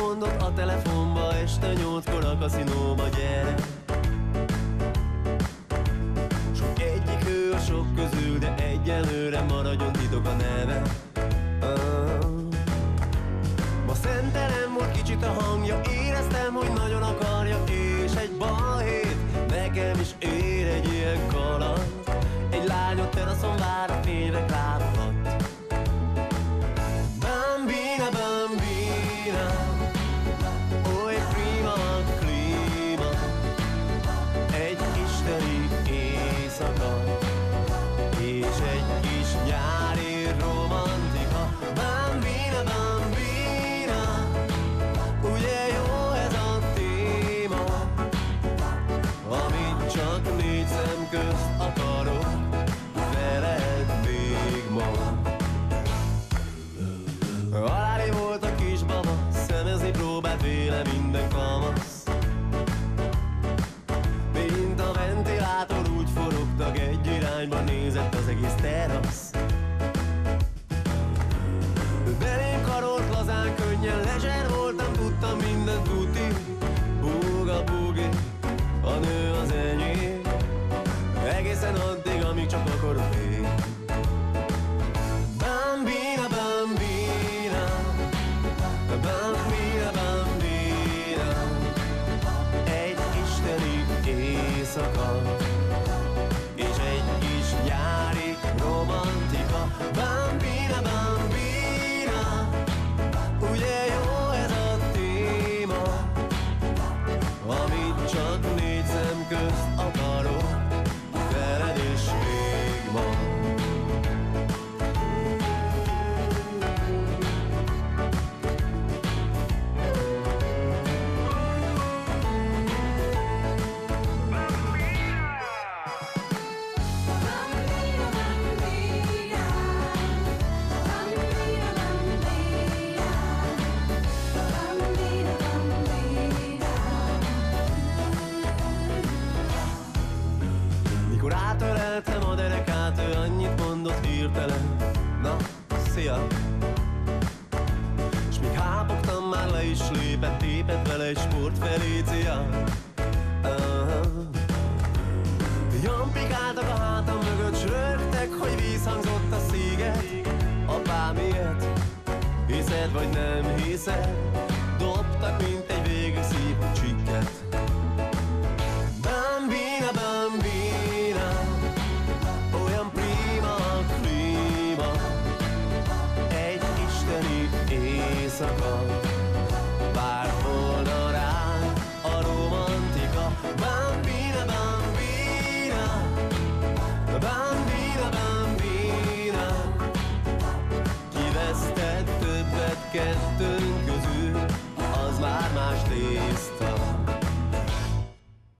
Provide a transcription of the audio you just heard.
Mondott a telefonba Este nyolckor a kaszinóba gyere Sok egyik ő a sok közül De egyelőre maradjon titok a neve. Ma szentelem volt kicsit a hangja Éreztem, hogy nagyon akarja És egy balhét Nekem is ér egy ilyen kaland Egy lányot teraszon vár négy szem közt akarok Veled még ma hirtelen Na, szia! S míg hápogtam, már le is lépett, tépett vele egy sport Felícia uh-huh. Jampikáltak a hátam mögött, s rögtek, hogy vízhangzott a sziget Apám ilyet, hiszed vagy nem hiszed a